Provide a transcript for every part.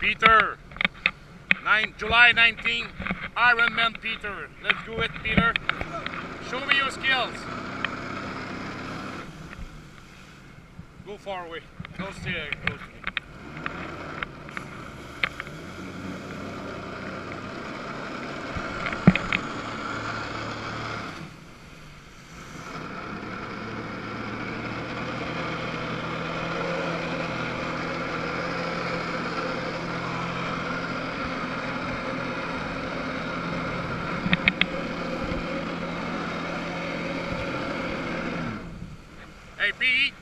Peter. Nine, July 19, Ironman Peter. Let's do it, Peter. Show me your skills. Go far away. Don't stay close to me. Hey, Pete,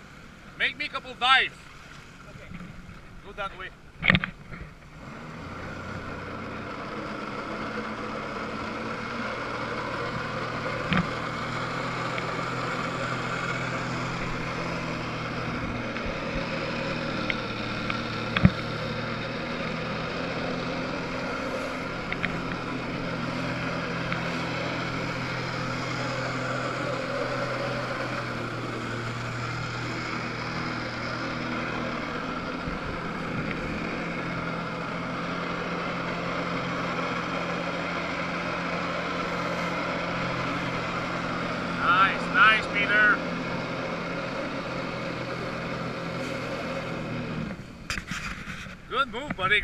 make me a couple dives. Okay. Go that way. Good move, buddy.